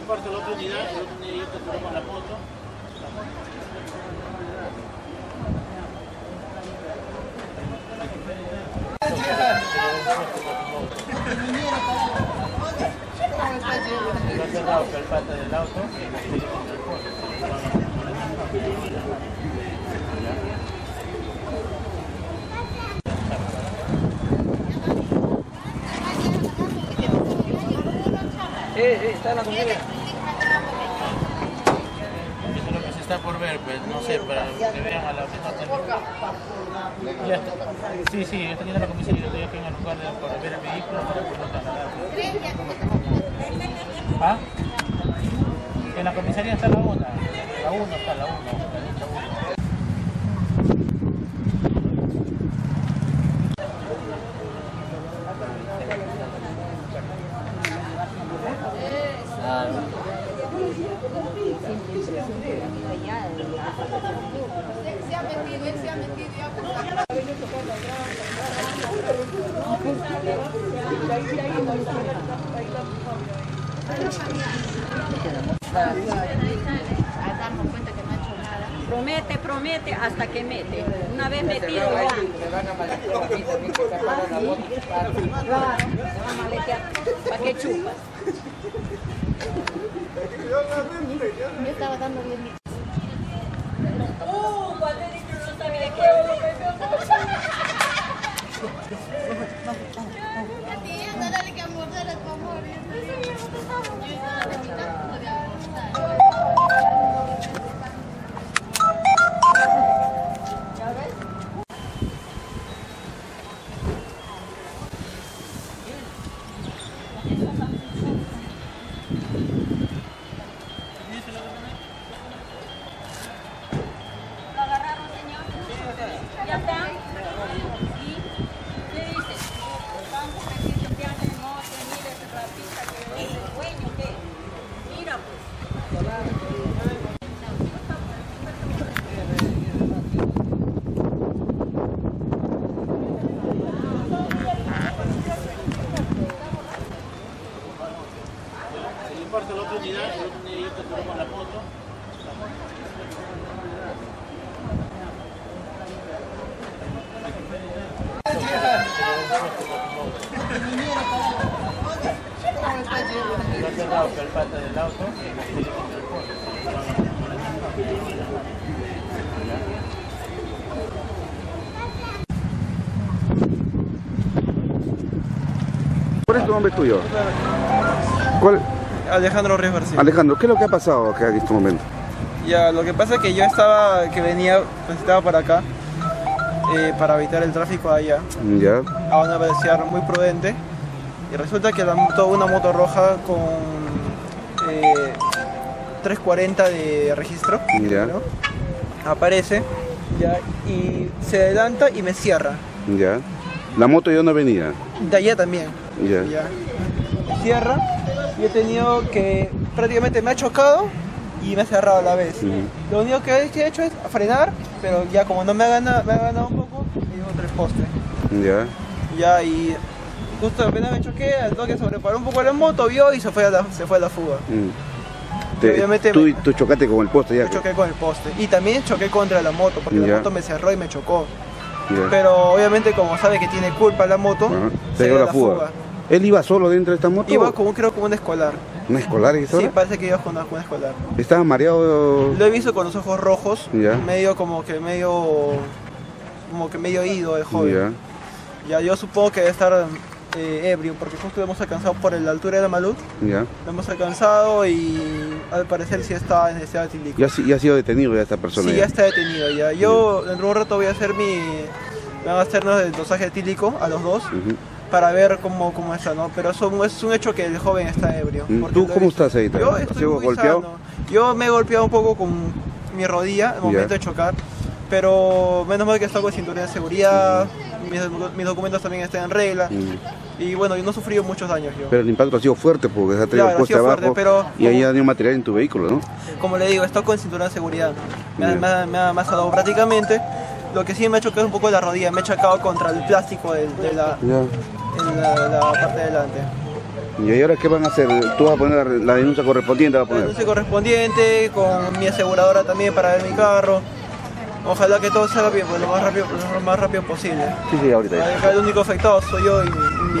importa la otra unidad, otra unidad yo te con la cerrado el pata del auto y me tiene contra el fondo. Eso es lo que se está por ver, pues no sé, para que vean a la misma también. Ya está. Sí, sí, yo estoy en la comisaría, yo estoy aquí en el lugar de, para ver el vehículo, para. ¿Ah? En la comisaría está la una, la una está la una, Se ha metido, él se ha metido ha. Promete, promete hasta que mete. Una vez metido ya. ¿Para qué chupas? Yo estaba dando bien mi unidad, yo te puro con la pata del auto. ¿Cuál es tu nombre tuyo? ¿Cuál? Alejandro Ríos García. Alejandro, ¿qué es lo que ha pasado acá en este momento? Ya, lo que pasa es que yo estaba, que venía, pues estaba para acá, eh, para evitar el tráfico allá, Ya, a una velocidad muy prudente, y resulta que la moto, una moto roja con eh, 340 de registro, ya, ¿no? aparece, ya, y se adelanta y me cierra. ya. La moto ya no venía. De allá también. Ya. Cierra y he tenido que prácticamente me ha chocado y me ha cerrado a la vez. Lo único que he hecho es frenar, pero ya como no me ha ganado, me ha ganado un poco, me llevo tres postes. Ya. Ya y justo apenas me choqué, al toque sobreparó un poco la moto, vio y se fue a la, se fue a la fuga. Mm. Te- Obviamente tú, me- tú chocaste con el poste ya. Yo choqué con el poste. Y también choqué contra la moto, porque Ya. la moto me cerró y me chocó. Ya. Pero obviamente como sabe que tiene culpa la moto, se dio dio la fuga. ¿Él iba solo dentro de esta moto? Iba como creo como un escolar. ¿Un escolar y Sí, parece que iba con un escolar. ¿Estaba mareado? Lo he visto con los ojos rojos, Ya. medio como que medio como que medio ido el joven. Ya, Ya, yo supongo que debe estar eh, ebrio, porque justo lo hemos alcanzado por la altura de la Malud, ya. lo hemos alcanzado y al parecer sí está en estado etílico. Ya, ya ha sido detenido ya esta persona. Sí, ya. ya está detenido ya. Yo dentro de un rato voy a hacer mi... Me van a hacernos el dosaje etílico a los dos Ujú. Para ver cómo, cómo está, ¿no? Pero eso es un hecho que el joven está ebrio. Mm, ¿Tú cómo estás ahí? Yo ¿Has estoy muy golpeado? sano. Yo me he golpeado un poco con mi rodilla al momento Ya. de chocar, pero menos mal que está con cinturón de seguridad, mis, mis documentos también están en regla. Mm. Y bueno, yo no he sufrido muchos daños yo. Pero el impacto ha sido fuerte porque se ha traído Claro, ha cuesta sido abajo fuerte, pero y ahí como- ha tenido material en tu vehículo, ¿no? Como le digo, estoy con cinturón de seguridad. Me, ha- Bien. me, me ha amasado prácticamente. Lo que sí me ha chocado un poco la rodilla, me he chocado contra el plástico de, la, Ya. en la, la parte de adelante. ¿Y ahora qué van a hacer? ¿Tú vas a poner la- denuncia correspondiente? ¿Vas a La denuncia correspondiente, con mi aseguradora también para ver mi carro. Ojalá que todo salga bien, pues, lo más rápido, lo más rápido posible. Sí, sí, ahorita. ya. El único afectado soy yo y mi, mi.